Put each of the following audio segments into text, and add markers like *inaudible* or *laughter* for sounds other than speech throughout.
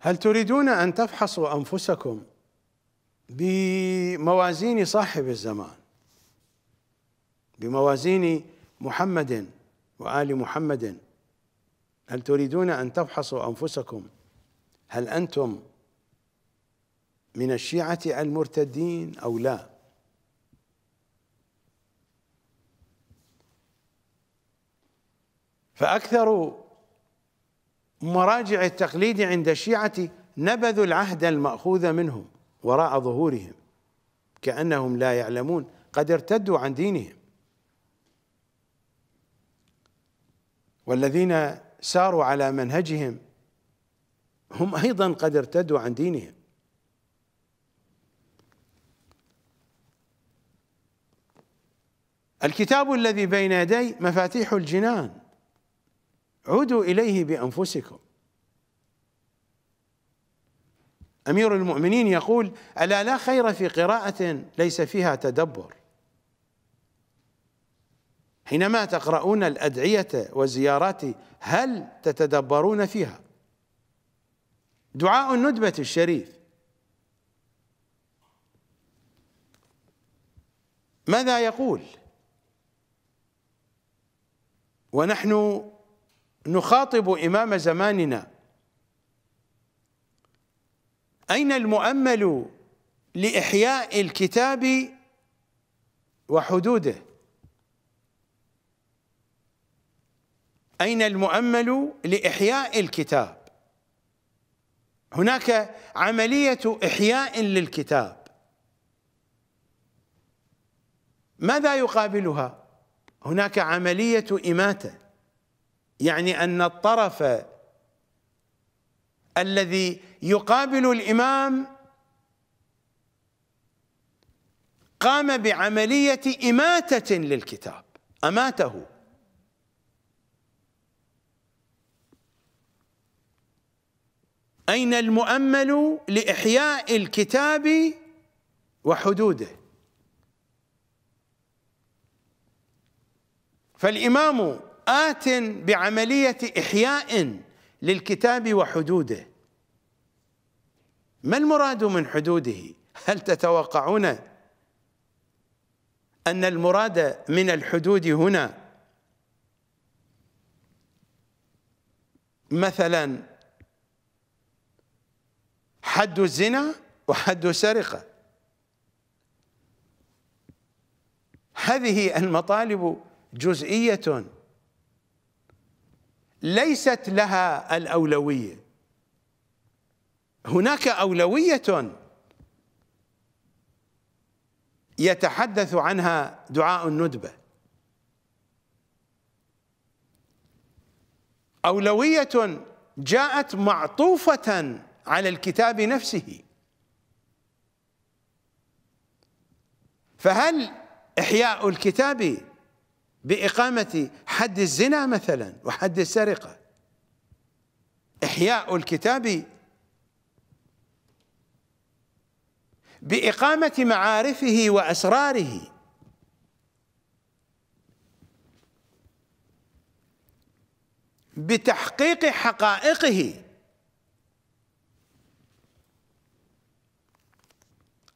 هل تريدون أن تفحصوا أنفسكم بموازين صاحب الزمان؟ بموازين محمد وآل محمد. هل تريدون أن تفحصوا أنفسكم؟ هل أنتم من الشيعة المرتدين أو لا؟ فاكثر مراجع التقليد عند الشيعة نبذوا العهد المأخوذ منهم وراء ظهورهم كأنهم لا يعلمون قد ارتدوا عن دينهم. والذين ساروا على منهجهم هم أيضا قد ارتدوا عن دينهم. الكتاب الذي بين يدي مفاتيح الجنان. عودوا إليه بأنفسكم. أمير المؤمنين يقول ألا لا خير في قراءة ليس فيها تدبر؟ حينما تقرؤون الأدعية والزيارات هل تتدبرون فيها؟ دعاء الندبة الشريف. ماذا يقول؟ ونحن نخاطب إمام زماننا. أين المؤمل لإحياء الكتاب وحدوده؟ أين المؤمل لإحياء الكتاب؟ هناك عملية إحياء للكتاب. ماذا يقابلها؟ هناك عملية إماتة. يعني أن الطرف الذي يقابل الإمام قام بعملية إماتة للكتاب أماته. أين المؤمل لإحياء الكتاب وحدوده؟ فالإمام آت بعملية إحياء للكتاب وحدوده. ما المراد من حدوده؟ هل تتوقعون أن المراد من الحدود هنا؟ مثلا حد الزنا وحد السرقة. هذه المطالب جزئية. ليست لها الأولوية. هناك أولوية يتحدث عنها دعاء الندبة. أولوية جاءت معطوفة على الكتاب نفسه. فهل إحياء الكتاب بإقامة حد الزنا مثلا وحد السرقة. إحياء الكتاب بإقامة معارفه وأسراره. بتحقيق حقائقه.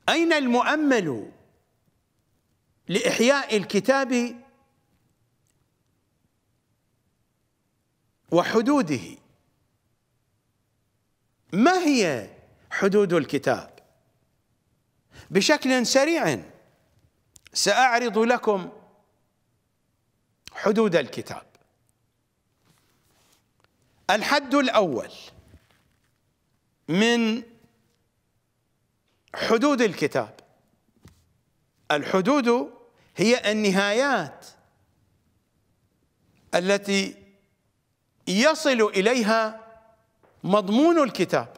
أين المؤمل لإحياء الكتاب وحدوده. ما هي حدود الكتاب؟ بشكل سريع سأعرض لكم حدود الكتاب. الحد الأول من حدود الكتاب. الحدود هي النهايات التي يصل إليها مضمون الكتاب.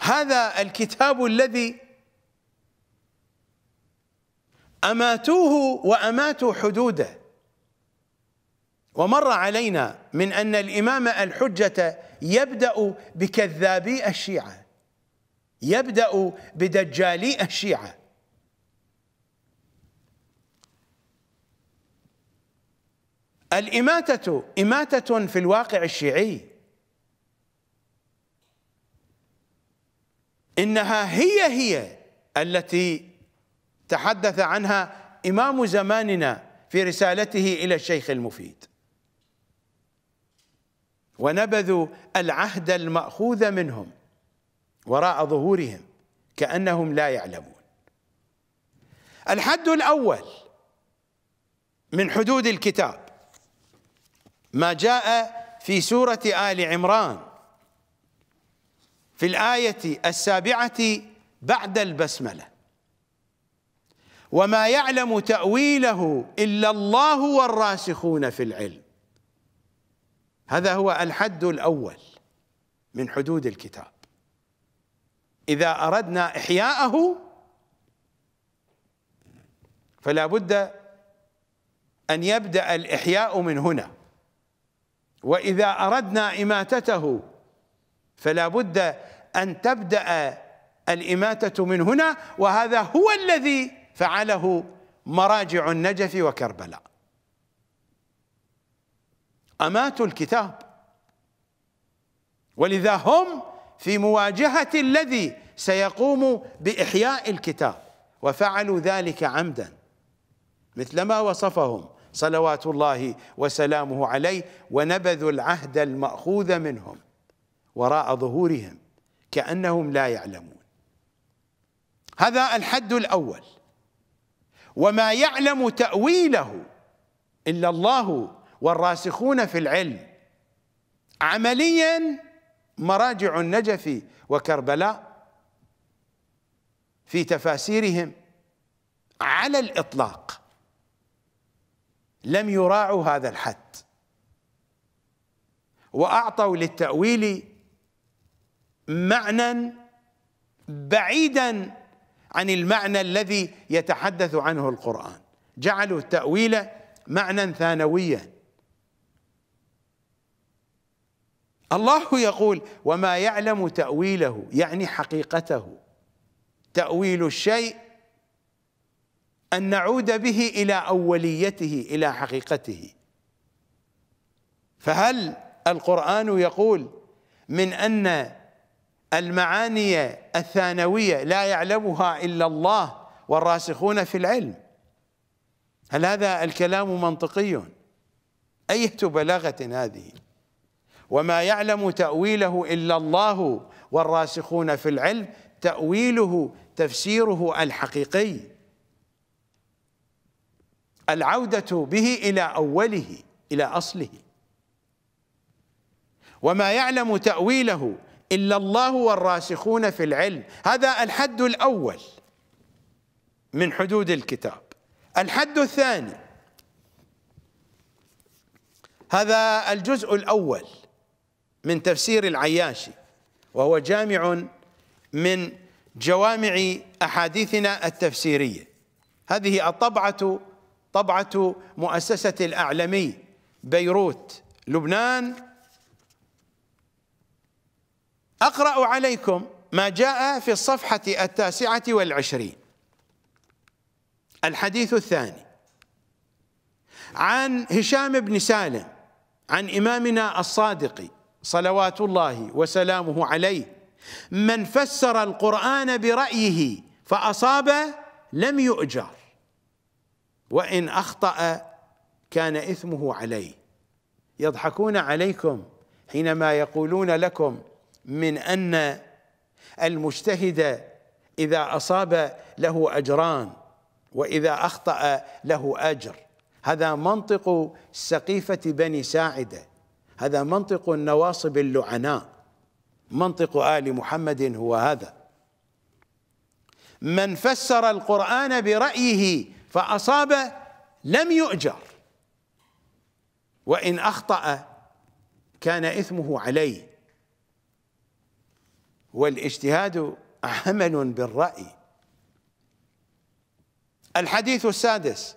هذا الكتاب الذي أماتوه وأماتوا حدوده. ومر علينا من أن الإمام الحجة يبدأ بكذابي الشيعة يبدأ بدجالي الشيعة. الإماتة إماتة في الواقع الشيعي. إنها هي هي التي تحدث عنها إمام زماننا في رسالته إلى الشيخ المفيد. ونبذوا العهد المأخوذ منهم وراء ظهورهم كأنهم لا يعلمون. الحد الأول من حدود الكتاب. ما جاء في سورة آل عمران. في الآية السابعة بعد البسملة. وما يعلم تأويله إلا الله والراسخون في العلم. هذا هو الحد الأول من حدود الكتاب. إذا أردنا إحياءه فلا بد أن يبدأ الإحياء من هنا. وإذا أردنا إماتته فلا بد أن تبدأ الإماتة من هنا وهذا هو الذي فعله مراجع النجف وكربلاء. أماتوا الكتاب. ولذا هم في مواجهة الذي سيقوم بإحياء الكتاب وفعلوا ذلك عمدا مثلما وصفهم. صلوات الله وسلامه عليه ونبذوا العهد المأخوذ منهم وراء ظهورهم كأنهم لا يعلمون. هذا الحد الأول. وما يعلم تأويله إلا الله والراسخون في العلم. عمليا مراجع النجف وكربلاء في تفاسيرهم على الإطلاق. لم يراعوا هذا الحد. وأعطوا للتأويل معنى بعيدا عن المعنى الذي يتحدث عنه القرآن. جعلوا التأويل معنى ثانويا. الله يقول وما يعلم تأويله يعني حقيقته. تأويل الشيء أن نعود به إلى أوليته إلى حقيقته. فهل القرآن يقول من أن المعاني الثانوية لا يعلمها إلا الله والراسخون في العلم؟ هل هذا الكلام منطقي؟ إيه بلاغة هذه؟ وما يعلم تأويله إلا الله والراسخون في العلم تأويله تفسيره الحقيقي. العودة به إلى أوله إلى أصله. وما يعلم تأويله إلا الله والراسخون في العلم. هذا الحد الأول من حدود الكتاب. الحد الثاني هذا الجزء الأول من تفسير العياشي وهو جامع من جوامع أحاديثنا التفسيرية. هذه الطبعة طبعة مؤسسة الاعلمي بيروت لبنان. أقرأ عليكم ما جاء في الصفحة التاسعة والعشرين. الحديث الثاني. عن هشام بن سالم عن إمامنا الصادق صلوات الله وسلامه عليه من فسر القرآن برأيه فأصاب لم يؤجر. وإن أخطأ كان إثمه عليه. يضحكون عليكم حينما يقولون لكم من أن المجتهد إذا أصاب له أجران وإذا أخطأ له أجر. هذا منطق سقيفة بني ساعدة. هذا منطق النواصب اللعناء. منطق آل محمد هو هذا. من فسر القرآن برأيه فأصاب لم يؤجر. وإن أخطأ كان إثمه عليه. والاجتهاد عمل بالرأي. الحديث السادس.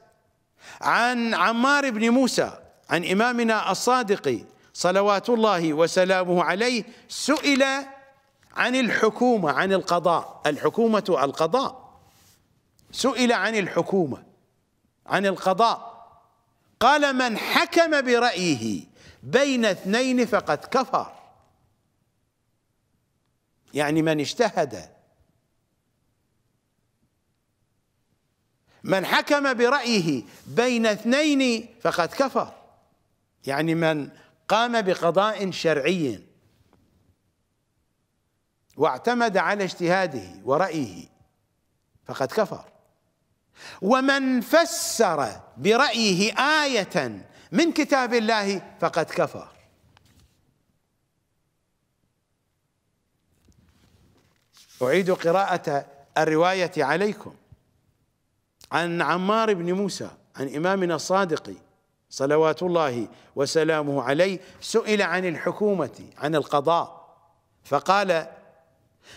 عن عمار بن موسى عن إمامنا الصادق صلوات الله وسلامه عليه سئل عن الحكومة عن القضاء. الحكومة القضاء. سئل عن الحكومة عن القضاء. قال من حكم برأيه بين اثنين فقد كفر. يعني من اجتهد. من حكم برأيه بين اثنين فقد كفر. يعني من قام بقضاء شرعي واعتمد على اجتهاده ورأيه فقد كفر. ومن فسر برأيه آية من كتاب الله فقد كفر. أعيد قراءة الرواية عليكم عن عمار بن موسى عن إمامنا الصادق صلوات الله وسلامه عليه سئل عن الحكومة عن القضاء فقال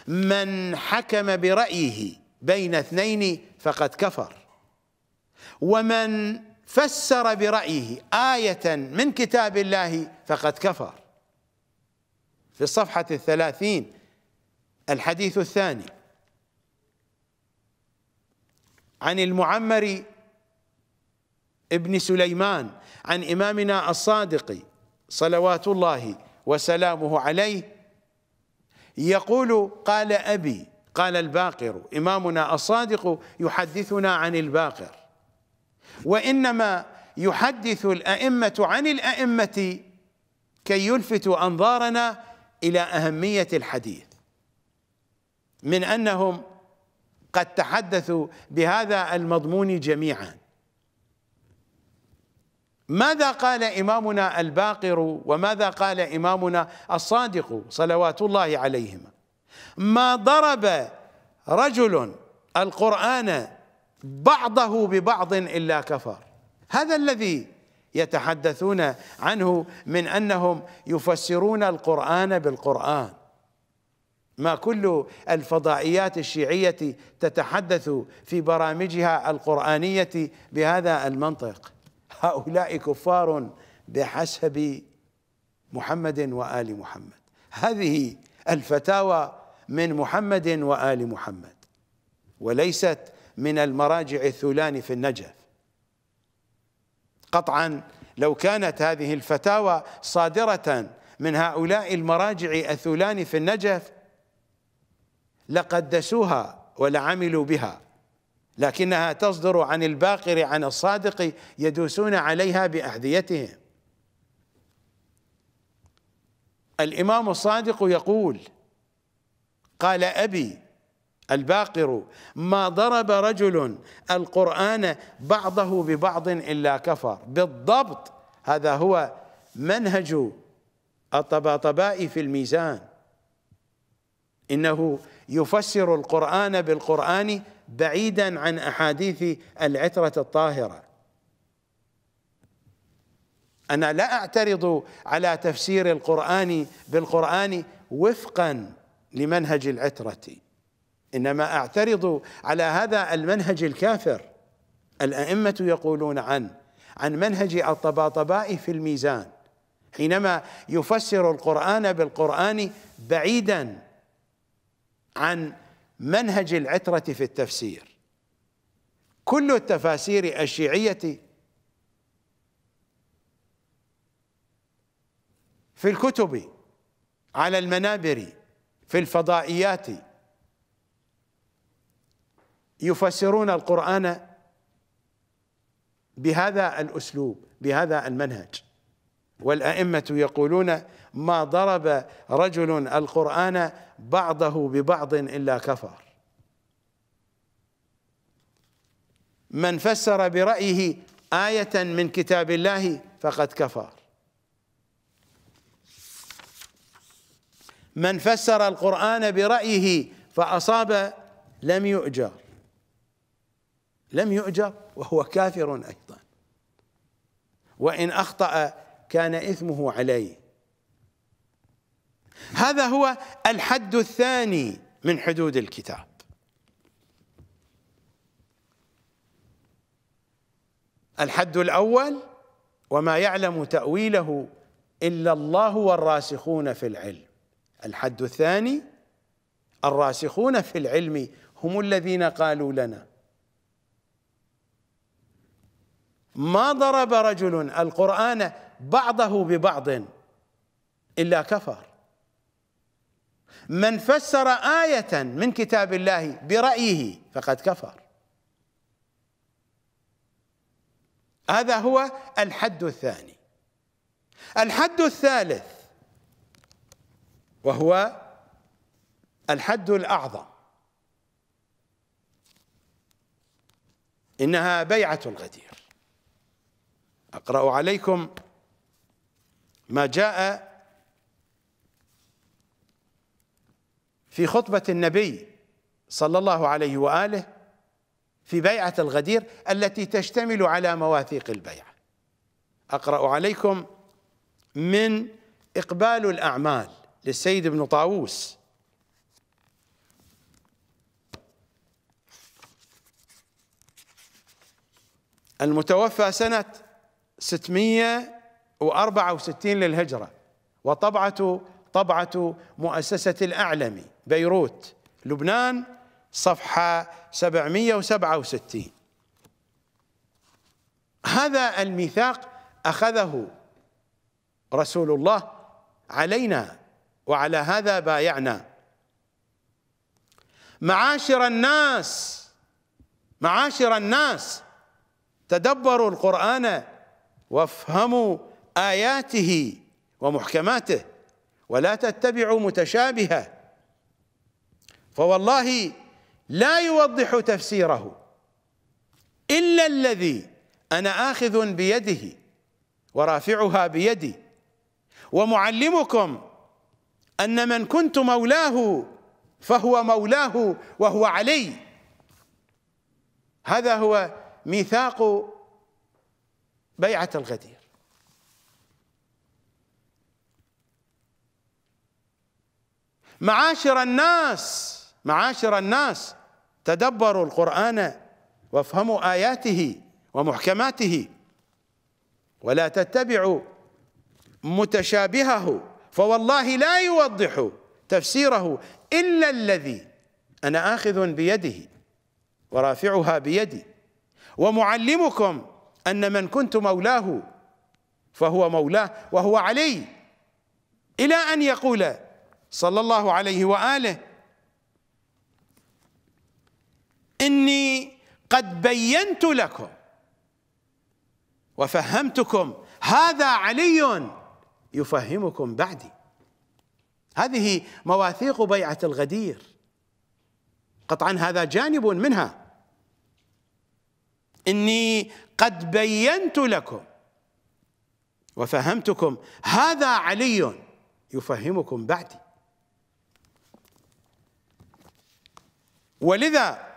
من حكم برأيه بين اثنين فقد كفر. ومن فسر برأيه آية من كتاب الله فقد كفر. في الصفحة الثلاثين الحديث الثاني. عن المعمر ابن سليمان عن إمامنا الصادق صلوات الله وسلامه عليه يقول قال أبي قال الباقر إمامنا الصادق يحدثنا عن الباقر. وإنما يحدث الأئمة عن الأئمة كي يلفتوا أنظارنا إلى أهمية الحديث. من أنهم قد تحدثوا بهذا المضمون جميعا. ماذا قال إمامنا الباقر وماذا قال إمامنا الصادق صلوات الله عليهما؟ ما ضرب رجل القرآن بعضه ببعض إلا كفر. هذا الذي يتحدثون عنه من أنهم يفسرون القرآن بالقرآن. ما كل الفضائيات الشيعية تتحدث في برامجها القرآنية بهذا المنطق. هؤلاء كفار بحسب محمد وآل محمد. هذه الفتاوى من محمد وآل محمد وليست من المراجع الثولان في النجف. قطعا لو كانت هذه الفتاوى صادرة من هؤلاء المراجع الثولان في النجف لقدسوها ولعملوا بها لكنها تصدر عن الباقر عن الصادق يدوسون عليها بأحذيتهم. الإمام الصادق يقول قال أبي الباقر ما ضرب رجل القرآن بعضه ببعض إلا كفر. بالضبط هذا هو منهج الطباطباء في الميزان. إنه يفسر القرآن بالقرآن بعيدا عن أحاديث العترة الطاهرة. أنا لا أعترض على تفسير القرآن بالقرآن وفقا. لمنهج العترة. إنما أعترض على هذا المنهج الكافر. الأئمة يقولون عنه عن منهج الطباطباء في الميزان. حينما يفسر القرآن بالقرآن بعيدا عن منهج العترة في التفسير. كل التفاسير الشيعية في الكتب على المنابر في الفضائيات. يفسرون القرآن بهذا الأسلوب بهذا المنهج. والأئمة يقولون ما ضرب رجل القرآن بعضه ببعض إلا كفر. من فسر برأيه آية من كتاب الله فقد كفر. من فسر القرآن برأيه فأصاب لم يؤجر. لم يؤجر وهو كافر أيضا. وإن أخطأ كان إثمه عليه. هذا هو الحد الثاني من حدود الكتاب. الحد الأول وما يعلم تأويله إلا الله والراسخون في العلم. الحد الثاني الراسخون في العلم هم الذين قالوا لنا. ما ضرب رجل القرآن بعضه ببعض إلا كفر. من فسر آية من كتاب الله برأيه فقد كفر. هذا هو الحد الثاني. الحد الثالث وهو الحد الأعظم. إنها بيعة الغدير. أقرأ عليكم ما جاء في خطبة النبي صلى الله عليه وآله في بيعة الغدير التي تشتمل على مواثيق البيعة. أقرأ عليكم من إقبال الأعمال. للسيد ابن طاووس. المتوفى سنة 664 للهجرة وطبعة طبعة مؤسسة الأعلمي بيروت لبنان صفحة 767 هذا الميثاق أخذه رسول الله علينا وعلى هذا بايعنا. معاشر الناس معاشر الناس تدبروا القرآن وافهموا آياته ومحكماته ولا تتبعوا متشابهة. فوالله لا يوضح تفسيره إلا الذي أنا آخذ بيده ورافعها بيدي ومعلمكم أن من كنت مولاه فهو مولاه وهو علي. هذا هو ميثاق بيعة الغدير. معاشر الناس معاشر الناس تدبروا القرآن وافهموا آياته ومحكماته ولا تتبعوا متشابهه فوالله لا يوضح تفسيره إلا الذي أنا آخذ بيده ورافعها بيدي. ومعلمكم أن من كنت مولاه فهو مولاه وهو علي. إلى أن يقول صلى الله عليه وآله إني قد بينت لكم وفهمتكم هذا علي. يفهمكم بعدي. هذه مواثيق بيعة الغدير. قطعا هذا جانب منها. إني قد بينت لكم وفهمتكم هذا علي يفهمكم بعدي. ولذا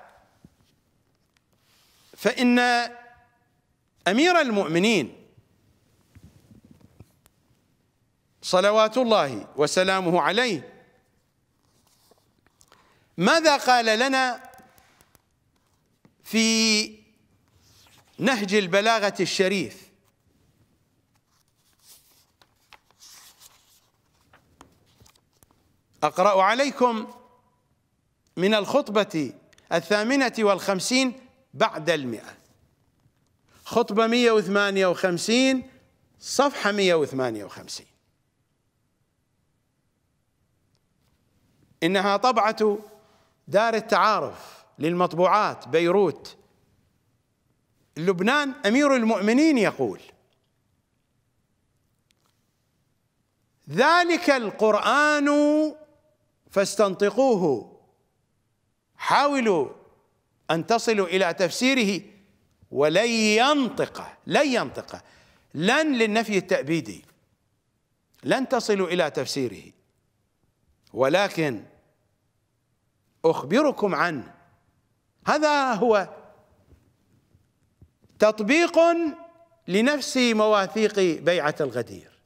فإن أمير المؤمنين صلوات الله وسلامه عليه. ماذا قال لنا في نهج البلاغة الشريف؟ أقرأ عليكم من الخطبة الثامنة والخمسين بعد المئة. خطبة 158 صفحة 158 إنها طبعة دار التعارف للمطبوعات بيروت. لبنان أمير المؤمنين يقول ذلك القرآن فاستنطقوه. حاولوا أن تصلوا إلى تفسيره ولن ينطق لن ينطق لن للنفي التأبيدي لن تصلوا إلى تفسيره. ولكن أخبركم عنه هذا هو تطبيق لنفس مواثيق بيعة الغدير.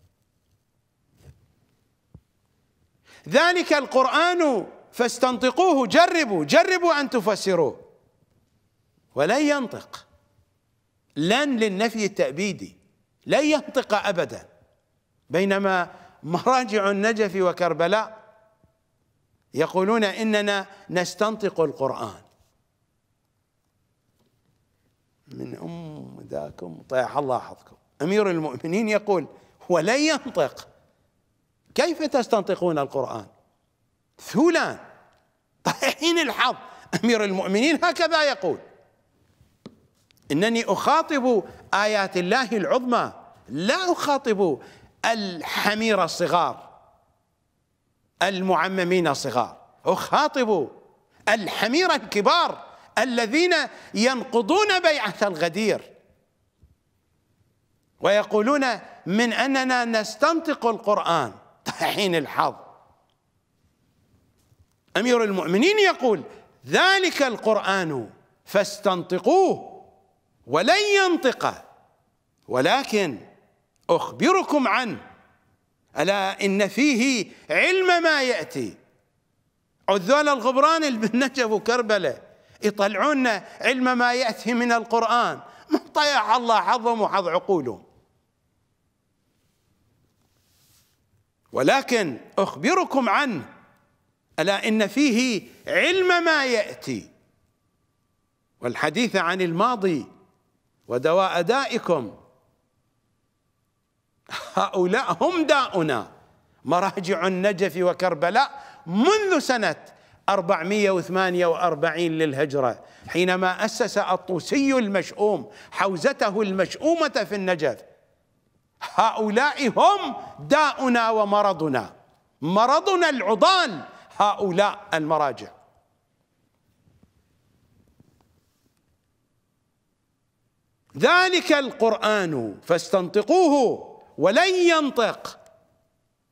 ذلك القرآن فاستنطقوه جربوا جربوا أن تفسروه. ولن ينطق لن للنفي التأبيدي لن ينطق أبدا. بينما مراجع النجف وكربلاء يقولون إننا نستنطق القرآن. من أم ذاكم طيح الله حظكم أمير المؤمنين يقول ولن ينطق. كيف تستنطقون القرآن؟ ثولان طيحين الحظ. أمير المؤمنين هكذا يقول. إنني أخاطب آيات الله العظمى. لا أخاطب الحمير الصغار. المعممين الصغار اخاطب الحمير الكبار الذين ينقضون بيعة الغدير. ويقولون من أننا نستنطق القرآن. حين الحظ. أمير المؤمنين يقول ذلك القرآن فاستنطقوه ولن ينطق. ولكن أخبركم عنه. ألا إن فيه علم ما يأتي. عذول الغبران بالنجف *laughs* وكربله يطلعون علم ما يأتي من القرآن. ما طيع الله حظهم وحظ عقولهم ولكن أخبركم عنه. ألا إن فيه علم ما يأتي. والحديث عن الماضي ودواء دائكم هؤلاء هم داؤنا. مراجع النجف وكربلاء منذ سنة 448 للهجرة حينما أسس الطوسي المشؤوم حوزته المشؤومة في النجف. هؤلاء هم داؤنا ومرضنا. مرضنا العضال هؤلاء المراجع. ذلك القرآن فاستنطقوه. ولن ينطق.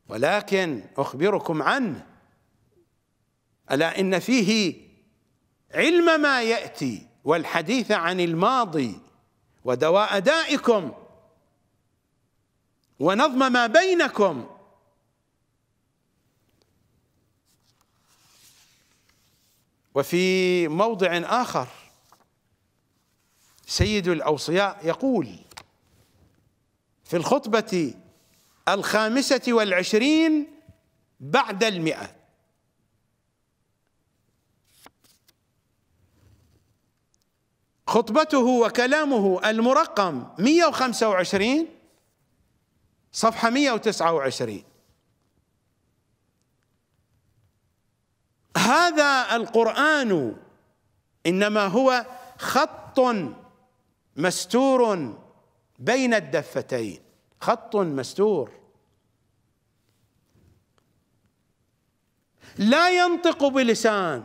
ولكن أخبركم عنه. ألا إن فيه علم ما يأتي والحديث عن الماضي ودواء دائكم ونظم ما بينكم. وفي موضع آخر سيد الأوصياء يقول في الخطبة الخامسة والعشرين بعد المئة. خطبته وكلامه المرقم 125 صفحة 129 هذا القرآن إنما هو خط مستور بين الدفتين. خط مستور. لا ينطق بلسان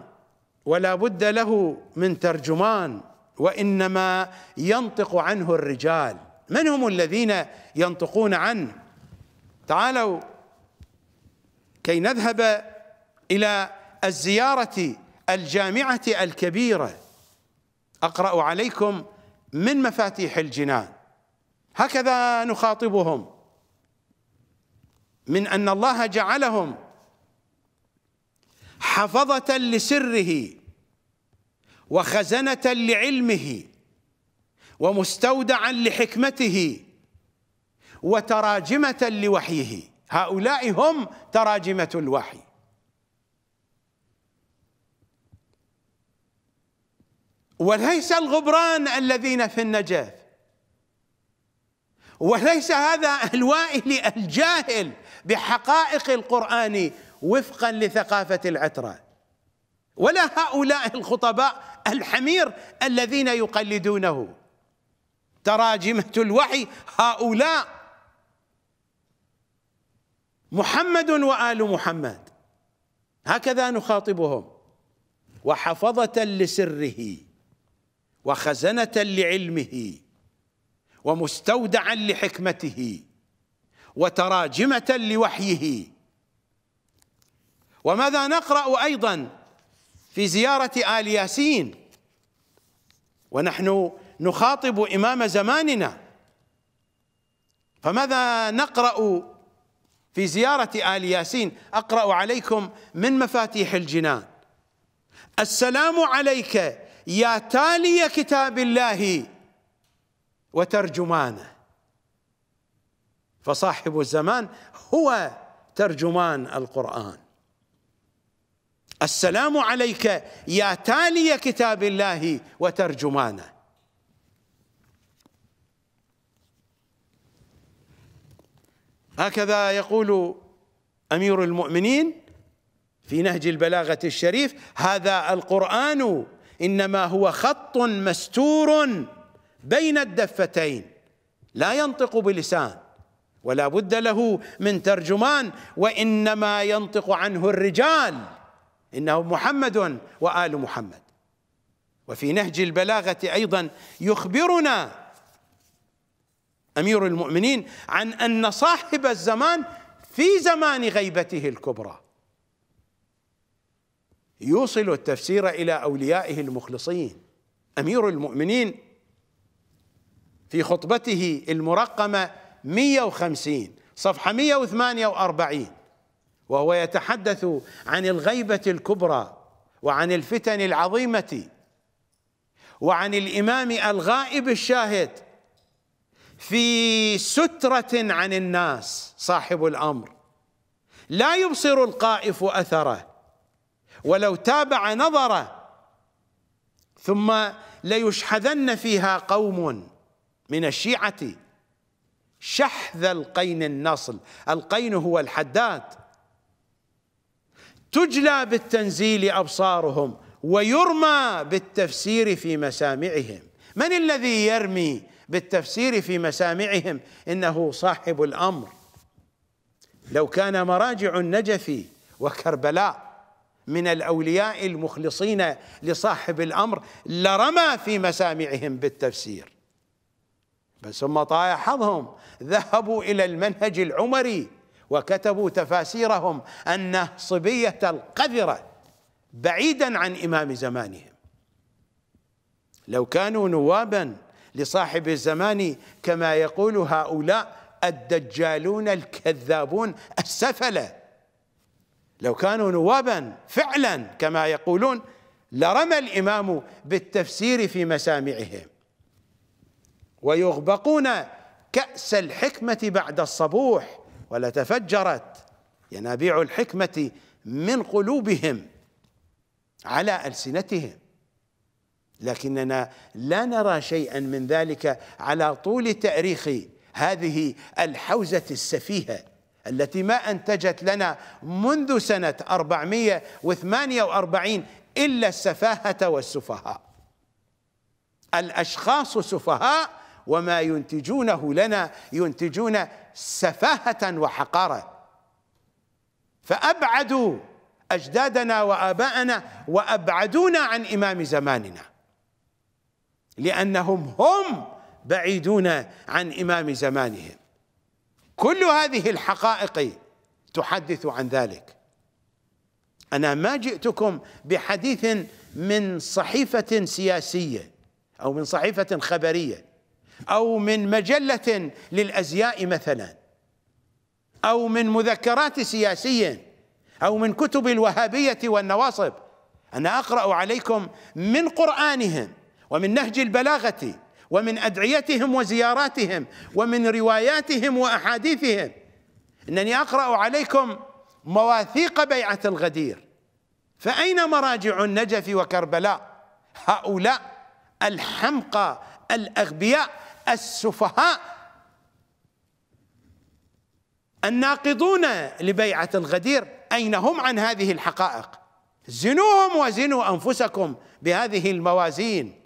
ولا بد له من ترجمان وإنما ينطق عنه الرجال. من هم الذين ينطقون عنه؟ تعالوا كي نذهب إلى الزيارة الجامعة الكبيرة. أقرأ عليكم من مفاتيح الجنان. هكذا نخاطبهم. من أن الله جعلهم حفظة لسره وخزنة لعلمه ومستودعا لحكمته وتراجمة لوحيه. هؤلاء هم تراجمة الوحي. وليس الغبران الذين في النجف. وليس هذا الوائل الجاهل بحقائق القرآن وفقا لثقافة العترة ولا هؤلاء الخطباء الحمير الذين يقلدونه. تراجمة الوحي هؤلاء. محمد وآل محمد. هكذا نخاطبهم. وحفظة لسره. وخزنة لعلمه. ومستودعا لحكمته وتراجمة لوحيه. وماذا نقرأ أيضا في زيارة آل ياسين؟ ونحن نخاطب إمام زماننا. فماذا نقرأ في زيارة آل ياسين؟ أقرأ عليكم من مفاتيح الجنان. السلام عليك يا تالي كتاب الله. وترجمانه. فصاحب الزمان هو ترجمان القرآن. السلام عليك يا تالي كتاب الله وترجمانه. هكذا يقول أمير المؤمنين في نهج البلاغة الشريف هذا القرآن إنما هو خط مستور بين الدفتين. لا ينطق بلسان ولا بد له من ترجمان وإنما ينطق عنه الرجال. إنه محمد وآل محمد. وفي نهج البلاغة أيضا يخبرنا أمير المؤمنين عن أن صاحب الزمان في زمان غيبته الكبرى. يوصل التفسير إلى أوليائه المخلصين. أمير المؤمنين في خطبته المرقمة 150 صفحة 148 وهو يتحدث عن الغيبة الكبرى وعن الفتن العظيمة وعن الإمام الغائب الشاهد في سترة عن الناس صاحب الأمر. لا يبصر القائف أثره ولو تابع نظره ثم ليشحذن فيها قوم. من الشيعة شحذ القين النصل. القين هو الحداد. تجلى بالتنزيل أبصارهم ويرمى بالتفسير في مسامعهم. من الذي يرمي بالتفسير في مسامعهم؟ إنه صاحب الأمر. لو كان مراجع النجف وكربلاء من الأولياء المخلصين لصاحب الأمر لرمى في مسامعهم بالتفسير. بس هم طايح حظهم ذهبوا إلى المنهج العمري وكتبوا تفاسيرهم النهصبيه القذرة بعيدا عن إمام زمانهم. لو كانوا نوابا لصاحب الزمان كما يقول هؤلاء الدجالون الكذابون السفلة. لو كانوا نوابا فعلا كما يقولون لرمى الإمام بالتفسير في مسامعهم. ويغبقون كأس الحكمة بعد الصبوح ولتفجرت ينابيع الحكمة من قلوبهم على ألسنتهم. لكننا لا نرى شيئا من ذلك على طول تاريخ هذه الحوزة السفيهة التي ما أنتجت لنا منذ سنة 448 إلا السفاهة والسفهاء. الأشخاص سفهاء وما ينتجونه لنا ينتجون سفاهة وحقارة. فأبعدوا أجدادنا وآباءنا وأبعدونا عن إمام زماننا لأنهم هم بعيدون عن إمام زمانهم. كل هذه الحقائق تحدث عن ذلك. أنا ما جئتكم بحديث من صحيفة سياسية أو من صحيفة خبرية أو من مجلة للأزياء مثلا أو من مذكرات سياسية أو من كتب الوهابية والنواصب. أنا أقرأ عليكم من قرآنهم ومن نهج البلاغة ومن أدعيتهم وزياراتهم ومن رواياتهم وأحاديثهم. إنني أقرأ عليكم مواثيق بيعة الغدير. فأين مراجع النجف وكربلاء؟ هؤلاء الحمقى الأغبياء السفهاء الناقضون لبيعة الغدير. أين هم عن هذه الحقائق؟ زنوهم وزنوا أنفسكم بهذه الموازين.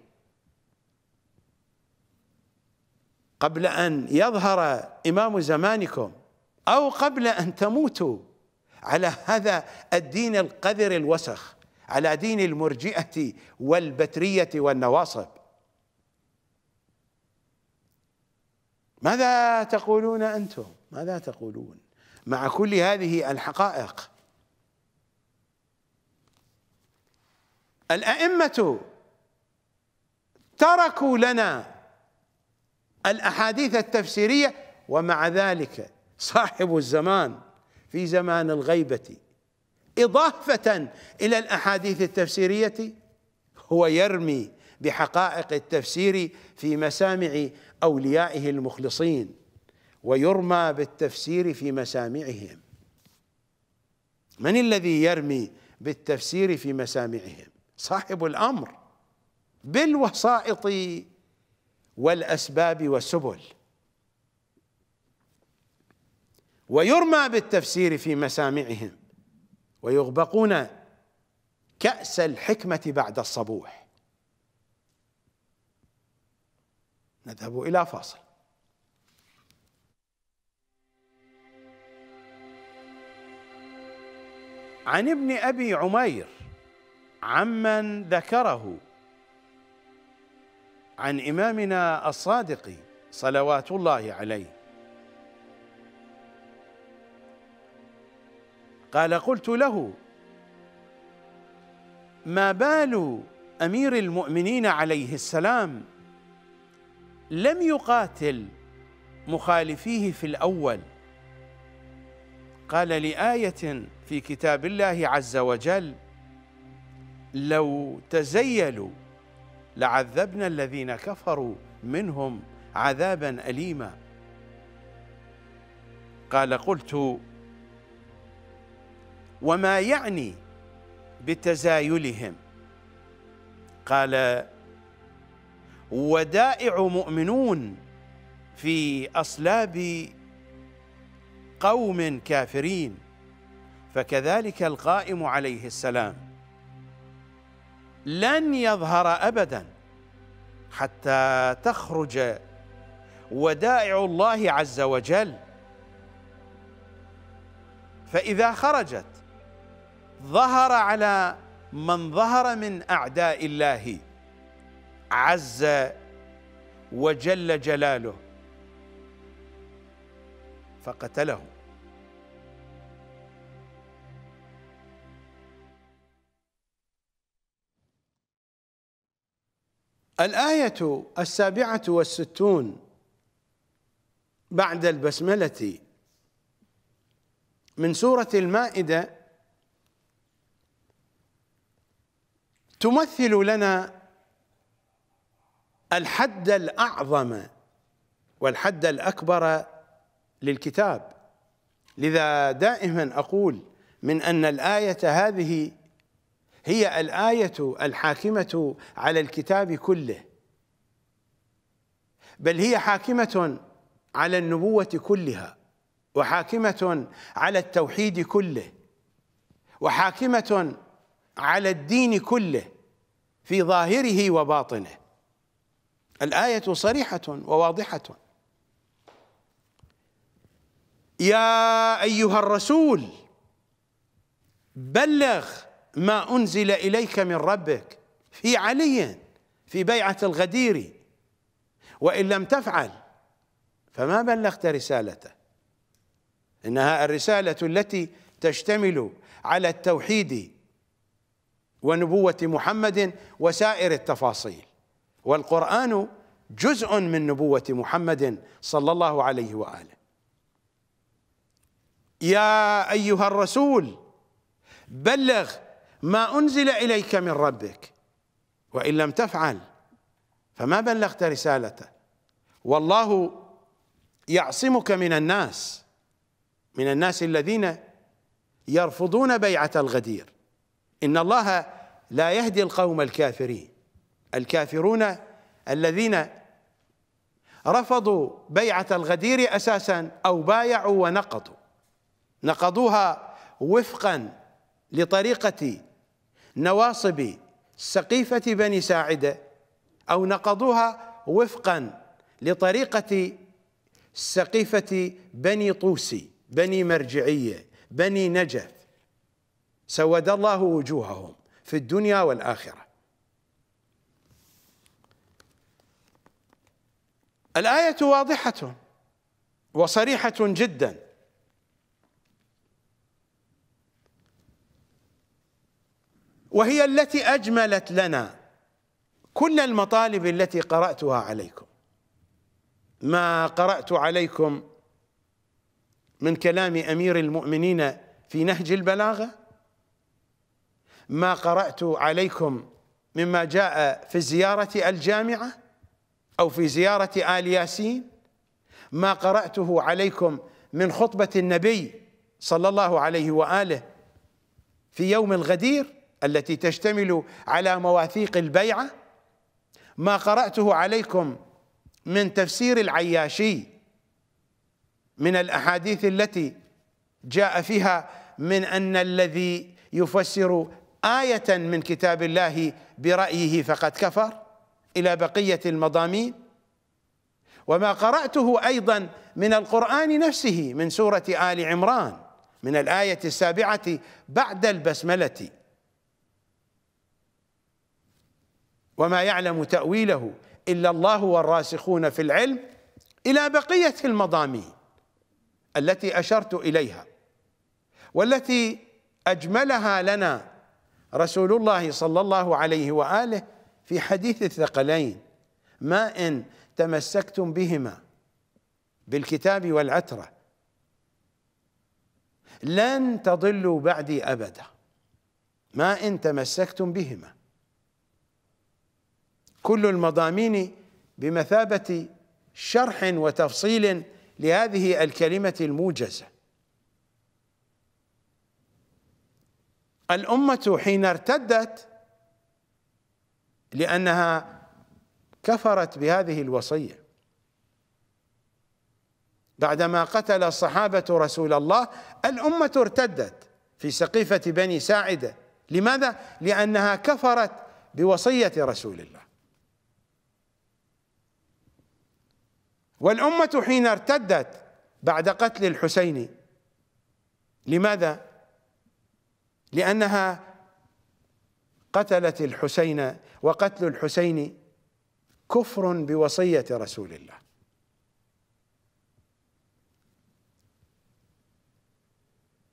قبل أن يظهر إمام زمانكم أو قبل أن تموتوا على هذا الدين القذر الوسخ على دين المرجئة والبترية والنواصب ماذا تقولون أنتم؟ ماذا تقولون؟ مع كل هذه الحقائق. الأئمة تركوا لنا الأحاديث التفسيرية ومع ذلك صاحب الزمان في زمان الغيبة إضافة إلى الأحاديث التفسيرية هو يرمي بحقائق التفسير في مسامع أوليائه المخلصين ويرمى بالتفسير في مسامعهم. من الذي يرمي بالتفسير في مسامعهم؟ صاحب الأمر. بالوسائط والأسباب والسبل. ويرمى بالتفسير في مسامعهم. ويغبقون كأس الحكمة بعد الصبوح. نذهب إلى فاصل. عن ابن أبي عمير عمن ذكره عن إمامنا الصادق صلوات الله عليه. قال قلت له ما بال أمير المؤمنين عليه السلام لم يقاتل مخالفيه في الأول. قال لآية في كتاب الله عز وجل لو تزيلوا لعذبنا الذين كفروا منهم عذابا اليما. قال قلت وما يعني بتزايلهم؟ قال ودائع مؤمنون في أصلاب قوم كافرين. فكذلك القائم عليه السلام لن يظهر ابدا حتى تخرج ودائع الله عز وجل. فإذا خرجت ظهر على من ظهر من أعداء الله. عز وجل جلاله فقتله. الآية السابعة والستون بعد البسملة من سورة المائدة تمثل لنا الحد الأعظم والحد الأكبر للكتاب. لذا دائما أقول من أن الآية هذه هي الآية الحاكمة على الكتاب كله بل هي حاكمة على النبوة كلها وحاكمة على التوحيد كله وحاكمة على الدين كله في ظاهره وباطنه. الآية صريحة وواضحة. يا أيها الرسول بلغ ما أنزل إليك من ربك في علي في بيعة الغدير. وإن لم تفعل فما بلغت رسالته. إنها الرسالة التي تشتمل على التوحيد ونبوة محمد وسائر التفاصيل. والقرآن جزء من نبوة محمد صلى الله عليه وآله. يا أيها الرسول بلغ ما أنزل إليك من ربك وإن لم تفعل فما بلغت رسالته. والله يعصمك من الناس من الناس الذين يرفضون بيعة الغدير. إن الله لا يهدي القوم الكافرين. الكافرون الذين رفضوا بيعة الغدير أساسا أو بايعوا ونقضوا. نقضوها وفقا لطريقة نواصب سقيفة بني ساعدة أو نقضوها وفقا لطريقة سقيفة بني طوسي بني مرجعية بني نجف. سود الله وجوههم في الدنيا والآخرة. الآية واضحة وصريحة جدا. وهي التي أجملت لنا كل المطالب التي قرأتها عليكم. ما قرأت عليكم من كلام أمير المؤمنين في نهج البلاغة؟ ما قرأت عليكم مما جاء في زيارة الجامعة؟ أو في زيارة آل ياسين ما قرأته عليكم من خطبة النبي صلى الله عليه وآله في يوم الغدير التي تشتمل على مواثيق البيعة؟ ما قرأته عليكم من تفسير العياشي من الأحاديث التي جاء فيها من أن الذي يفسر آية من كتاب الله برأيه فقد كفر؟ إلى بقية المضامين. وما قرأته أيضا من القرآن نفسه من سورة آل عمران من الآية السابعة بعد البسملة. وما يعلم تأويله إلا الله والراسخون في العلم إلى بقية المضامين التي أشرت إليها. والتي أجملها لنا رسول الله صلى الله عليه وآله في حديث الثقلين ما إن تمسكتم بهما بالكتاب والعترة لن تضلوا بعدي أبدا. ما إن تمسكتم بهما. كل المضامين بمثابة شرح وتفصيل لهذه الكلمة الموجزة. الأمة حين ارتدت لأنها كفرت بهذه الوصية بعدما قتل الصحابة رسول الله الأمة ارتدت في سقيفة بني ساعدة لماذا؟ لأنها كفرت بوصية رسول الله والأمة حين ارتدت بعد قتل الحسين لماذا؟ لأنها قتلت الحسين وقتل الحسين كفر بوصية رسول الله.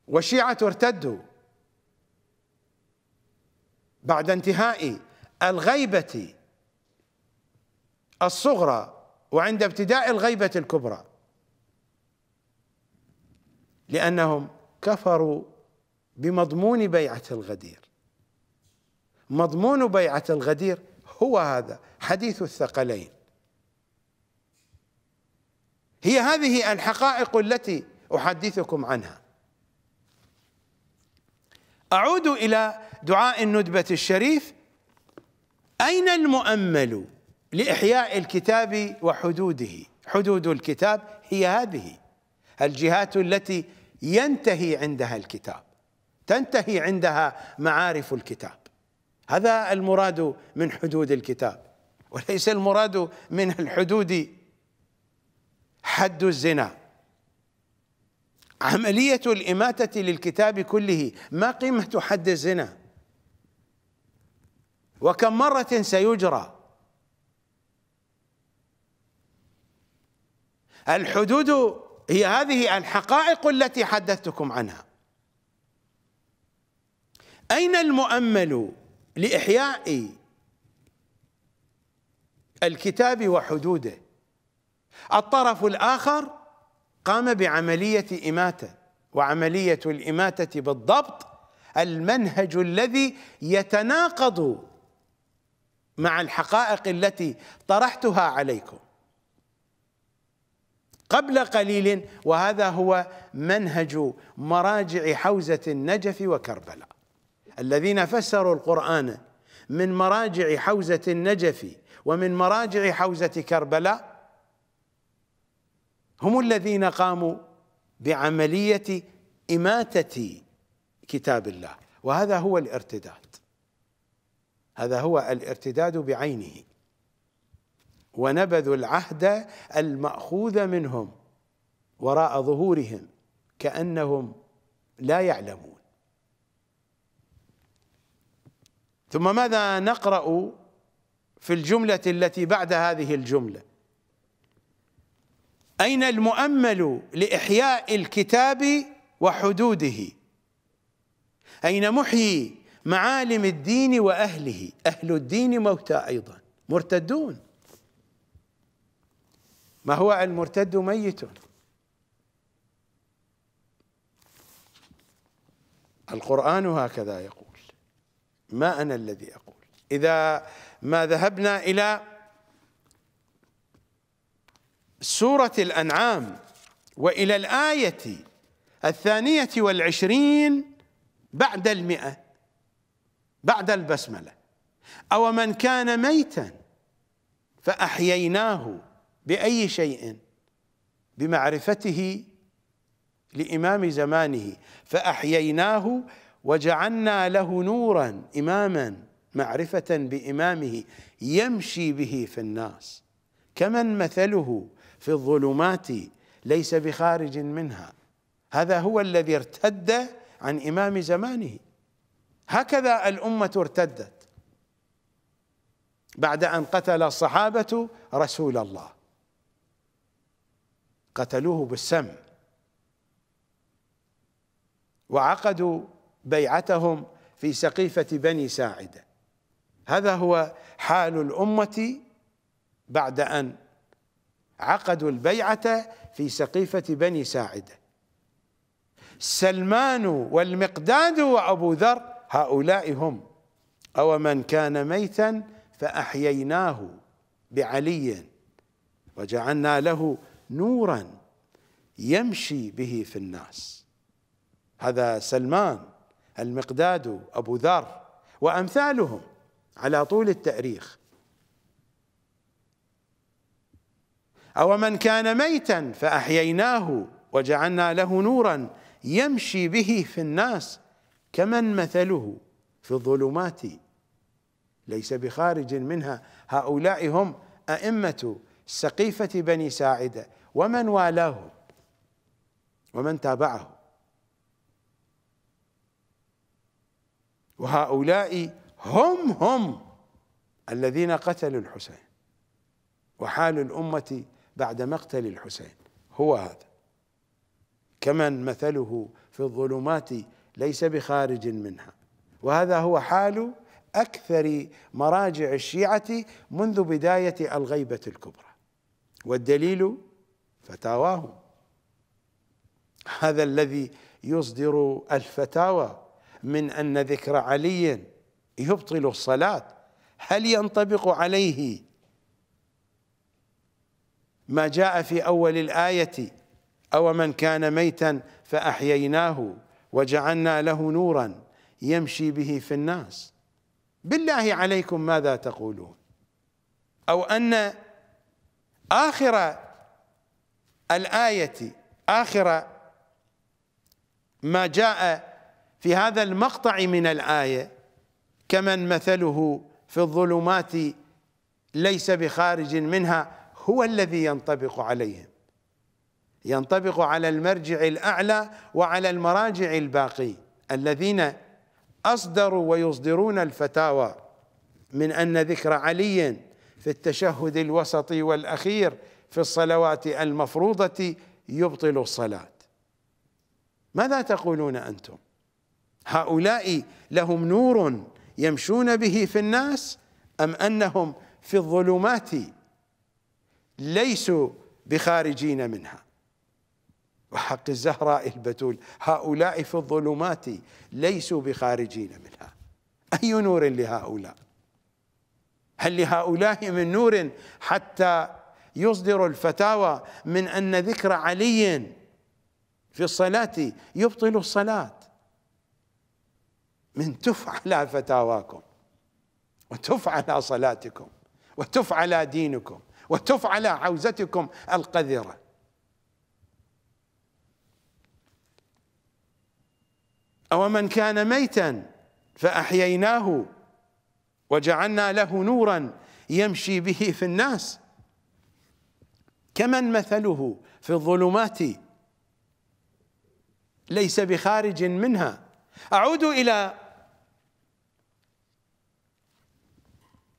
والشيعة ارتدوا بعد انتهاء الغيبة الصغرى وعند ابتداء الغيبة الكبرى لأنهم كفروا بمضمون بيعة الغدير. مضمون بيعة الغدير هو هذا حديث الثقلين. هي هذه الحقائق التي أحدثكم عنها. أعود إلى دعاء الندبة الشريف. أين المؤمل لإحياء الكتاب وحدوده؟ حدود الكتاب هي هذه الجهات التي ينتهي عندها الكتاب تنتهي عندها معارف الكتاب. هذا المراد من حدود الكتاب وليس المراد من الحدود حد الزنا. عملية الإماتة للكتاب كله ما قيمة حد الزنا؟ وكم مرة سيجرى؟ الحدود هي هذه الحقائق التي حدثتكم عنها. أين المؤمل؟ لإحياء الكتاب وحدوده. الطرف الآخر قام بعملية إماتة وعملية الإماتة بالضبط المنهج الذي يتناقض مع الحقائق التي طرحتها عليكم. قبل قليل وهذا هو منهج مراجع حوزة النجف وكربلاء. الذين فسروا القرآن من مراجع حوزة النجف ومن مراجع حوزة كربلاء هم الذين قاموا بعملية إماتة كتاب الله. وهذا هو الارتداد. هذا هو الارتداد بعينه. ونبذوا العهد المأخوذ منهم وراء ظهورهم كأنهم لا يعلمون. ثم ماذا نقرأ في الجملة التي بعد هذه الجملة؟ أين المؤمل لإحياء الكتاب وحدوده؟ أين محيي معالم الدين وأهله؟ أهل الدين موتى أيضا مرتدون. ما هو المرتد ميت؟ القرآن هكذا يقول. ما أنا الذي أقول. إذا ما ذهبنا إلى سورة الأنعام وإلى الآية الثانية والعشرين بعد المئة بعد البسملة. أو من كان ميتا فأحييناه بأي شيء؟ بمعرفته لإمام زمانه. فأحييناه وجعلنا له نورا إماما معرفة بإمامه يمشي به في الناس. كمن مثله في الظلمات ليس بخارج منها. هذا هو الذي ارتد عن إمام زمانه. هكذا الأمة ارتدت بعد أن قتل الصحابة رسول الله. قتلوه بالسم. وعقدوا بيعتهم في سقيفة بني ساعدة. هذا هو حال الأمة بعد أن عقدوا البيعة في سقيفة بني ساعدة. سلمان والمقداد وأبو ذر هؤلاء هم. أو من كان ميتا فأحييناه بعلي وجعلنا له نورا يمشي به في الناس. هذا سلمان المقداد أبو ذر وأمثالهم على طول التأريخ. أو من كان ميتا فأحييناه وجعلنا له نورا يمشي به في الناس كمن مثله في الظلمات. ليس بخارج منها. هؤلاء هم أئمة سقيفة بني ساعدة. ومن والاه؟ ومن تابعه؟ وهؤلاء هم هم الذين قتلوا الحسين وحال الأمة بعد مقتل الحسين. هو هذا. كمن مثله في الظلمات ليس بخارج منها. وهذا هو حال أكثر مراجع الشيعة منذ بداية الغيبة الكبرى. والدليل فتاواهم. هذا الذي يصدر الفتاوى من أن ذكر علي يبطل الصلاة. هل ينطبق عليه ما جاء في أول الآية أو من كان ميتا فأحييناه وجعلنا له نورا يمشي به في الناس؟ بالله عليكم ماذا تقولون؟ أو أن آخر الآية آخر ما جاء في هذا المقطع من الآية كمن مثله في الظلمات ليس بخارج منها هو الذي ينطبق عليهم. ينطبق على المرجع الأعلى وعلى المراجع الباقي الذين أصدروا ويصدرون الفتاوى من أن ذكر علي في التشهد الوسطي والأخير في الصلوات المفروضة يبطل الصلاة. ماذا تقولون أنتم؟ هؤلاء لهم نور يمشون به في الناس أم أنهم في الظلمات ليسوا بخارجين منها؟ وحق الزهراء البتول هؤلاء في الظلمات ليسوا بخارجين منها. أي نور لهؤلاء؟ هل لهؤلاء من نور حتى يصدر الفتاوى من أن ذكر علي في الصلاة يبطل الصلاة؟ من تف على فتاواكم وتف على صلاتكم وتف على دينكم وتف على حوزتكم القذرة. أو من كان ميتا فأحييناه وجعلنا له نورا يمشي به في الناس. كمن مثله في الظلمات؟ ليس بخارج منها. أعود إلى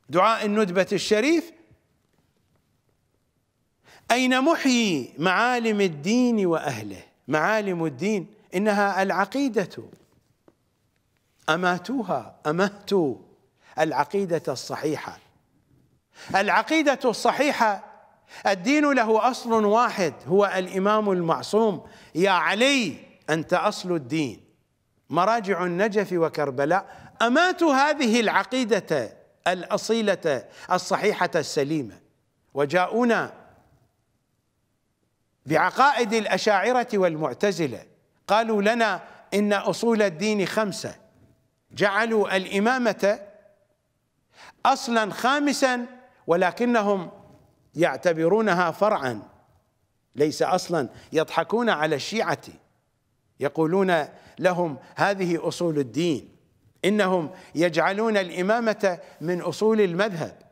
دعاء الندبة الشريف. أين محيي معالم الدين وأهله؟ معالم الدين إنها العقيدة. أماتوها أماتوا العقيدة الصحيحة. العقيدة الصحيحة الدين له أصل واحد هو الإمام المعصوم. يا علي أنت أصل الدين. مراجع النجف وكربلاء. أماتوا هذه العقيدة. الأصيلة الصحيحة السليمة. وجاءونا بعقائد الأشاعرة والمعتزلة. قالوا لنا إن أصول الدين خمسة. جعلوا الإمامة أصلا خامسا ولكنهم يعتبرونها فرعا. ليس أصلا يضحكون على الشيعة. يقولون لهم هذه أصول الدين. إنهم يجعلون الإمامة من أصول المذهب.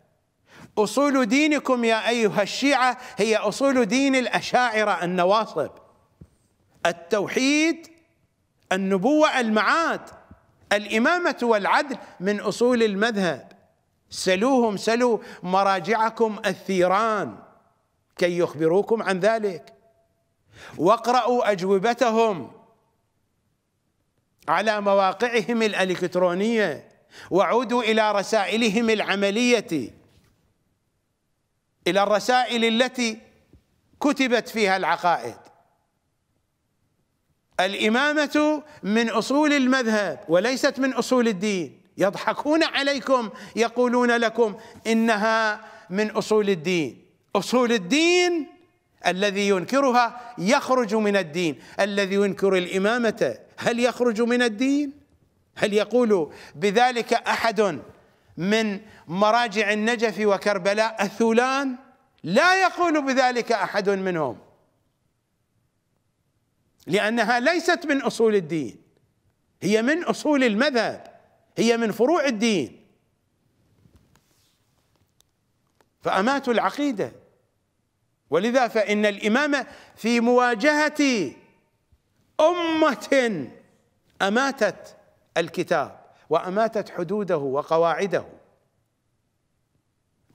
أصول دينكم يا أيها الشيعة هي أصول دين الأشاعرة النواصب. التوحيد النبوة المعاد الإمامة والعدل من أصول المذهب. سلوهم سلوا مراجعكم الثيران كي يخبروكم عن ذلك. واقرأوا أجوبتهم. على مواقعهم الإلكترونية وعودوا إلى رسائلهم العملية. إلى الرسائل التي كتبت فيها العقائد. الإمامة من أصول المذهب وليست من أصول الدين. يضحكون عليكم يقولون لكم إنها من أصول الدين. أصول الدين الذي ينكرها يخرج من الدين الذي ينكر الإمامة. هل يخرج من الدين؟ هل يقول بذلك أحد من مراجع النجف وكربلاء الثولان؟ لا يقول بذلك أحد منهم لأنها ليست من أصول الدين هي من أصول المذهب هي من فروع الدين. فأماتوا العقيدة ولذا فإن الإمامة في مواجهة أمة أماتت الكتاب وأماتت حدوده وقواعده.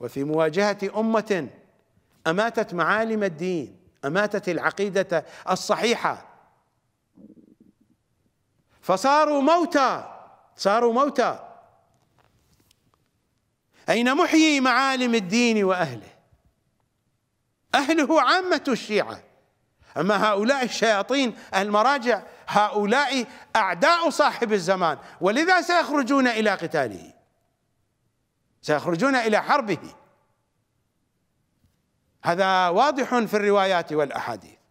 وفي مواجهة أمة أماتت معالم الدين أماتت العقيدة الصحيحة. فصاروا موتى صاروا موتى. أين محيي معالم الدين وأهله؟ أهله عامة الشيعة. أما هؤلاء الشياطين المراجع هؤلاء أعداء صاحب الزمان. ولذا سيخرجون إلى قتاله؟ سيخرجون إلى حربه. هذا واضح في الروايات والأحاديث.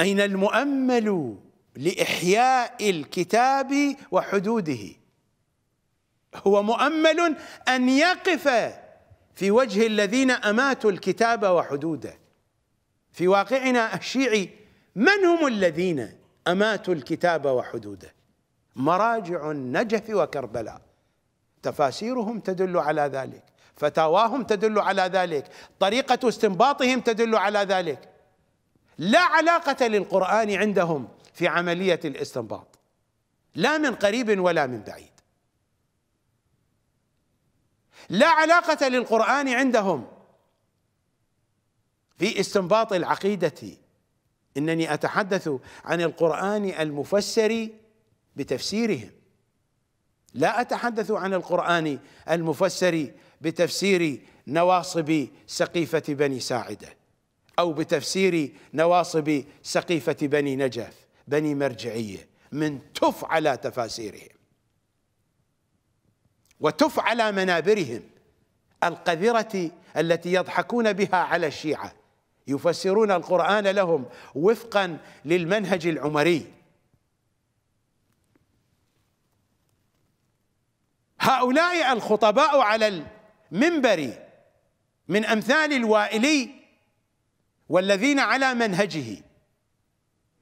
أين المؤمل لإحياء الكتاب وحدوده؟ هو مؤمل أن يقف في وجه الذين أماتوا الكتاب وحدوده. في واقعنا الشيعي من هم الذين أماتوا الكتاب وحدوده؟ مراجع النجف وكربلاء. تفاسيرهم تدل على ذلك فتاواهم تدل على ذلك طريقة استنباطهم تدل على ذلك. لا علاقة للقرآن عندهم في عملية الاستنباط. لا من قريب ولا من بعيد. لا علاقة للقرآن عندهم. في استنباط العقيدة إنني أتحدث عن القرآن المفسر بتفسيرهم. لا أتحدث عن القرآن المفسر بتفسير نواصب سقيفة بني ساعدة أو بتفسير نواصب سقيفة بني نجف بني مرجعية من تف على تفاسيرهم. وتف على منابرهم. القذرة التي يضحكون بها على الشيعة. يفسرون القرآن لهم وفقا للمنهج العمري. هؤلاء الخطباء على المنبر من أمثال الوائلي والذين على منهجه.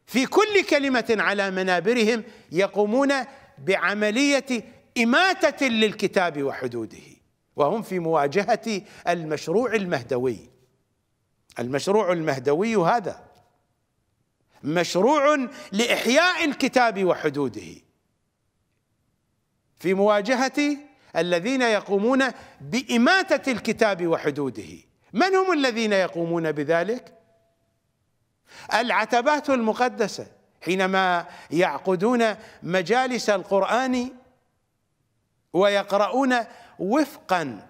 في كل كلمة على منابرهم يقومون بعملية إماتة للكتاب وحدوده وهم في مواجهة المشروع المهدوي. المشروع المهدوي هذا. مشروع لإحياء الكتاب وحدوده. في مواجهة الذين يقومون بإماتة الكتاب وحدوده. من هم الذين يقومون بذلك؟ العتبات المقدسة حينما يعقدون مجالس القرآن ويقرؤون وفقا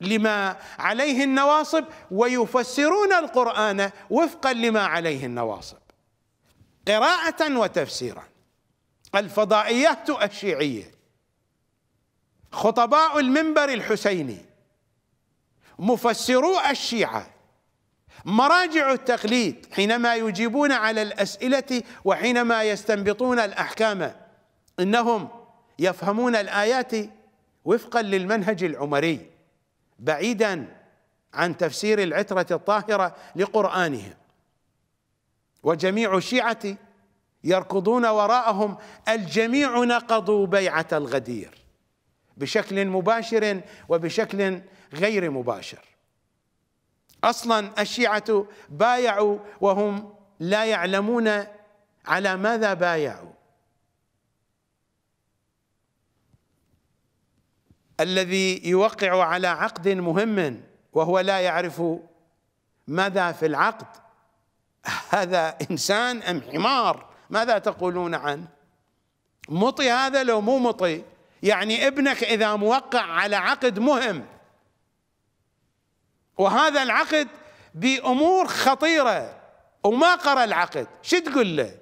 لما عليه النواصب ويفسرون القرآن وفقا لما عليه النواصب. قراءة وتفسيرا. الفضائيات الشيعية. خطباء المنبر الحسيني. مفسرو الشيعة. مراجع التقليد حينما يجيبون على الأسئلة وحينما يستنبطون الأحكام. إنهم يفهمون الآيات وفقا للمنهج العمري بعيدا عن تفسير العترة الطاهرة لقرآنهم. وجميع الشيعة يركضون وراءهم الجميع نقضوا بيعة الغدير بشكل مباشر وبشكل غير مباشر. أصلا الشيعة بايعوا وهم لا يعلمون على ماذا بايعوا. الذي يوقع على عقد مهم وهو لا يعرف ماذا في العقد. هذا إنسان أم حمار؟ ماذا تقولون عنه؟ مطي هذا لو مو مطي؟ يعني ابنك إذا موقع على عقد مهم. وهذا العقد بأمور خطيرة وما قرأ العقد. شو تقول له؟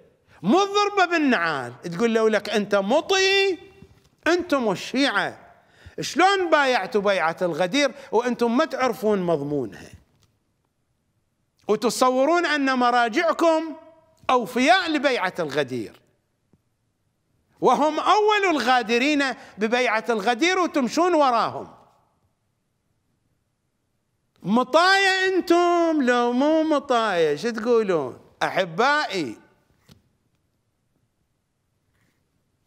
مو الضربة بالنعال. تقول له لك أنت مطي أنتم الشيعة. شلون بايعتوا بيعة الغدير وأنتم ما تعرفون مضمونها؟ وتصورون أن مراجعكم أوفياء لبيعة الغدير. وهم أول الغادرين ببيعة الغدير وتمشون وراهم. مطايا أنتم لو مو مطايا شو تقولون؟ أحبائي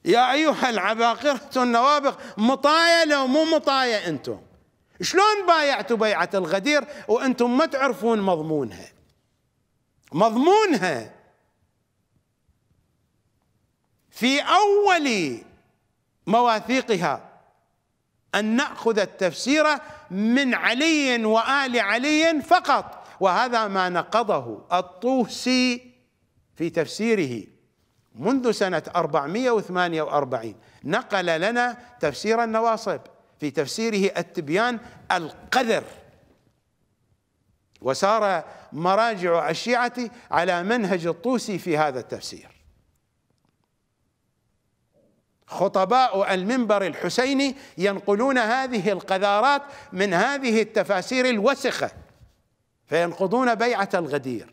يا أيها العباقرة النوابغ مطايا لو مو مطايا أنتم. شلون بايعتوا بيعة الغدير وأنتم ما تعرفون مضمونها؟ مضمونها. في أول مواثيقها أن نأخذ التفسير من علي وآل علي فقط وهذا ما نقضه الطوسي في تفسيره. منذ سنة 448 نقل لنا تفسير النواصب في تفسيره التبيان القذر. وسار مراجع الشيعة على منهج الطوسي في هذا التفسير. خطباء المنبر الحسيني ينقلون هذه القذارات من هذه التفاسير الوسخة فينقضون بيعة الغدير.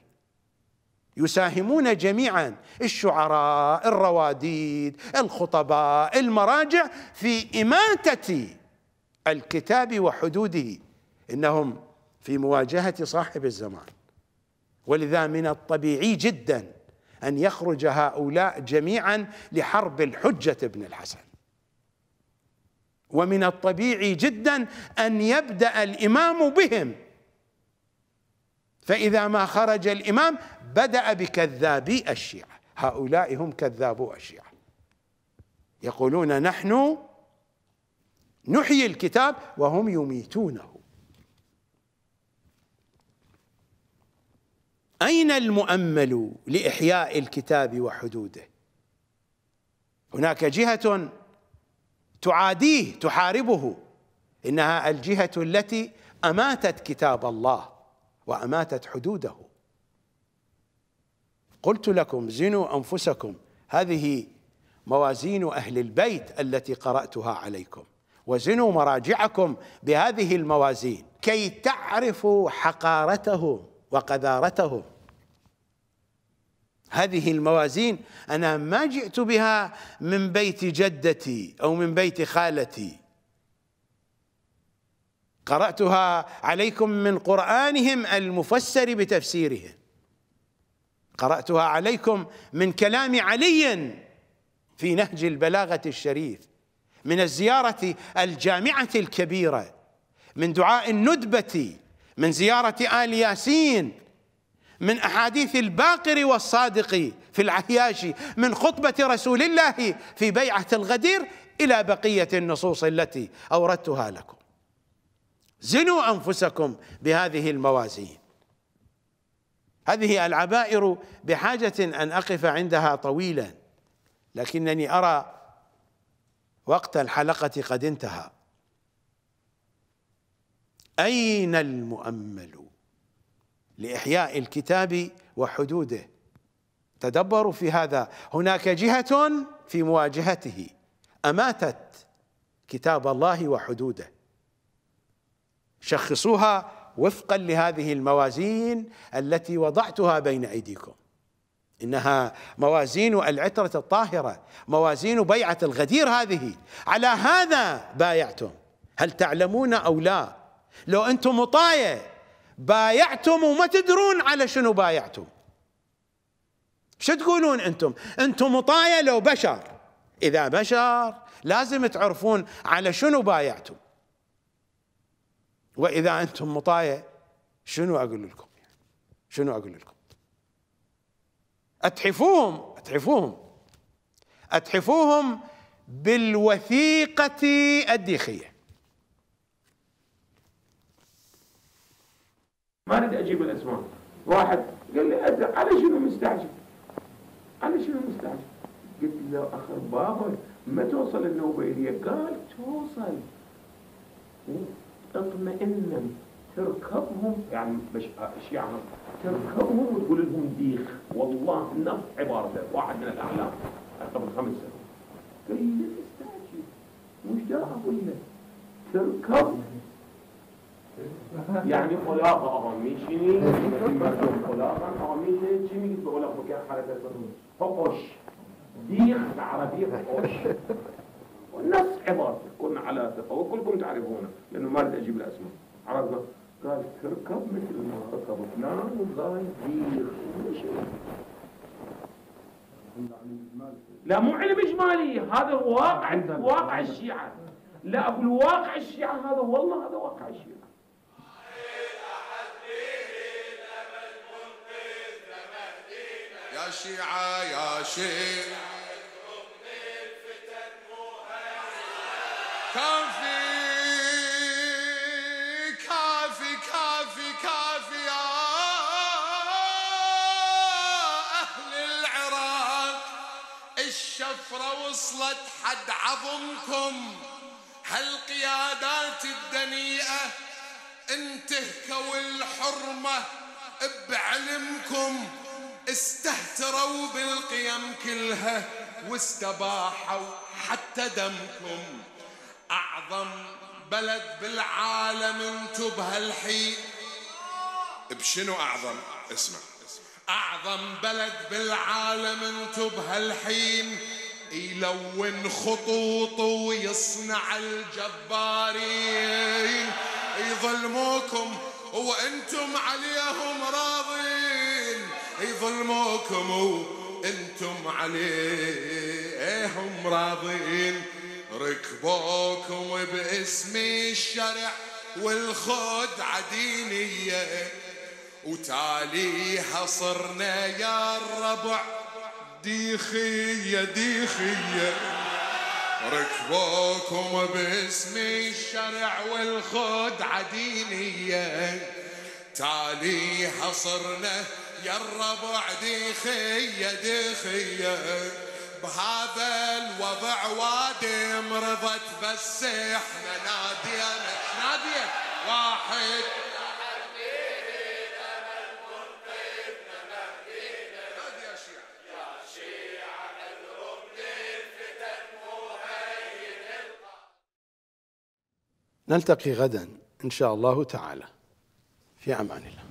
يساهمون جميعا. الشعراء الرواديد الخطباء المراجع في إماتة الكتاب وحدوده. إنهم في مواجهة صاحب الزمان. ولذا من الطبيعي جدا أن يخرج هؤلاء جميعا لحرب الحجة بن الحسن. ومن الطبيعي جدا أن يبدأ الإمام بهم فإذا ما خرج الإمام بدأ بكذابي الشيعة. هؤلاء هم كذابو الشيعة. يقولون نحن نحيي الكتاب وهم يميتونه. أين المؤمل لإحياء الكتاب وحدوده؟ هناك جهة تعاديه تحاربه. إنها الجهة التي أماتت كتاب الله. وأماتت حدوده. قلت لكم زنوا أنفسكم. هذه موازين أهل البيت التي قرأتها عليكم. وزنوا مراجعكم بهذه الموازين. كي تعرفوا حقارتهم وقذارتهم. هذه الموازين أنا ما جئت بها من بيت جدتي أو من بيت خالتي. قرأتها عليكم من قرآنهم المفسر بتفسيرهم. قرأتها عليكم من كلام علي في نهج البلاغة الشريف من الزيارة الجامعة الكبيرة من دعاء الندبة من زيارة آل ياسين من أحاديث الباقر والصادق في العياشي من خطبة رسول الله في بيعة الغدير إلى بقية النصوص التي أوردتها لكم. زنوا أنفسكم بهذه الموازين. هذه العبائر بحاجة أن أقف عندها طويلا لكنني أرى وقت الحلقة قد انتهى. أين المؤمل لإحياء الكتاب وحدوده؟ تدبروا في هذا. هناك جهة في مواجهته. أماتت كتاب الله وحدوده. شخصوها وفقا لهذه الموازين التي وضعتها بين أيديكم. إنها موازين العترة الطاهرة موازين بيعة الغدير هذه. على هذا بايعتم. هل تعلمون أو لا؟ لو أنتم مطايه بايعتم وما تدرون على شنو بايعتم. شو تقولون أنتم؟ أنتم مطايا لو بشر. إذا بشر لازم تعرفون على شنو بايعتم. وإذا أنتم مطايا شنو أقول لكم؟ شنو أقول لكم؟ أتحفوهم أتحفوهم. أتحفوهم بالوثيقة الديخية. ما أريد أجيب الأسماء. واحد قال لي على شنو مستعجل؟ على شنو مستعجل؟ قلت له اخر بابا ما توصل النوبيليه قال توصل. اطمئنا تركبهم يعني مش اشياء تركبهم وتقول لهم ديخ والله نفس عبارته واحد من الاعلام قبل خمس سنوات قال لي تستعجل وش دا أقول لك تركب يعني خلاقه آمیشینی مردم خلاقا آمیشه چی میگید به بکر حرکت فقش ديخ عربية فقش ونفس عبارته كنا على ثقة وكلكم تعرفونه لأنه ما أريد أجيب الأسماء. عرفنا؟ قال تركب مثل ما ركب فلان وقال ديخ لا مو علم إجمالي. هذا واقع واقع الشيعة. لا أقول واقع الشيعة هذا والله هذا واقع الشيعة. يا شيعة يا شيعة. كافي كافي كافي كافي يا أهل العراق. الشفرة وصلت حد عظمكم. هالقيادات الدنيئة انتهكوا الحرمة بعلمكم. استهتروا بالقيم كلها واستباحوا حتى دمكم. أعظم بلد بالعالم انتو بهالحين بشنو أعظم؟ اسمع. أعظم بلد بالعالم انتو بهالحين يلون خطوط ويصنع الجبارين. يظلموكم وأنتم عليهم راضين. يظلموكم وأنتم عليهم راضين. ركبوكم باسم الشرع والخدعة دينية وتاليها صرنا يا الربع. ديخية ديخية. ركبوكم باسم الشرع والخدعة دينية تاليها صرنا يا الربع. ديخية ديخية. بهذا الوضع وادم رضت بس إحنا نادينا نادية. واحد. نلتقي غدا إن شاء الله تعالى. في أمان الله.